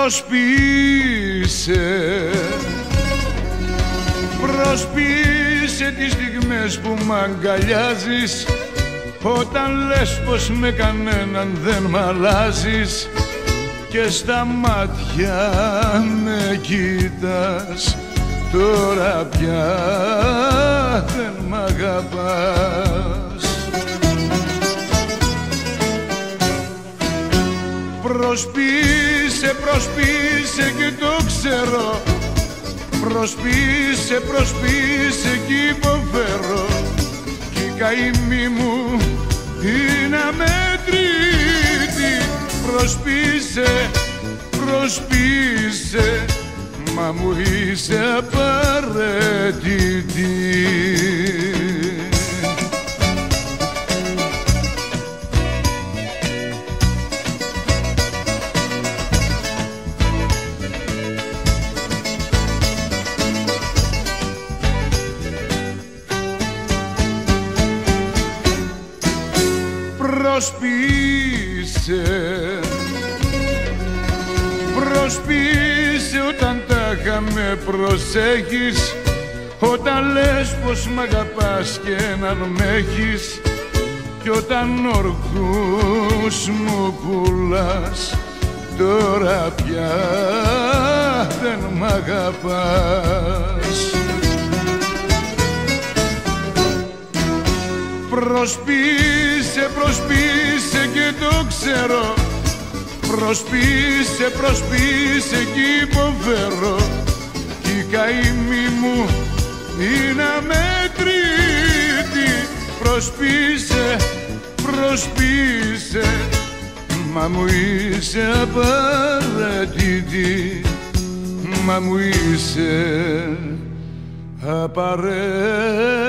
Προσποιήσε Προσποιήσε τις στιγμές που μ' αγκαλιάζεις. Όταν λες πως με κανέναν δεν μ' αλλάζεις και στα μάτια με κοίτας τώρα πια δεν μ' αγαπάς Προσποιήσε, προσποιήσε και το ξέρω. Προσποιήσε, προσποιήσε κι υποφέρω. Κι η καημή μου είναι αμέτρητη. Προσποιήσε, προσποιήσε μα μου είσαι απαραίτητη Προσποιήσε Προσποιήσε όταν τα είχαμε προσέχεις Όταν λες πως μ' αγαπάς και να μ' έχεις Κι όταν ορκούς μου πουλάς Τώρα πια δεν μ' αγαπάς Προσποιήσε, προσποιήσε και το ξέρω. Προσποιήσε, προσποιήσε κι υποφέρω. Κι η καημή μου είναι αμέτρητη. Προσποιήσε, προσποιήσε Μα μου είσαι απαραίτητη. Μα μου είσαι απαραίτητη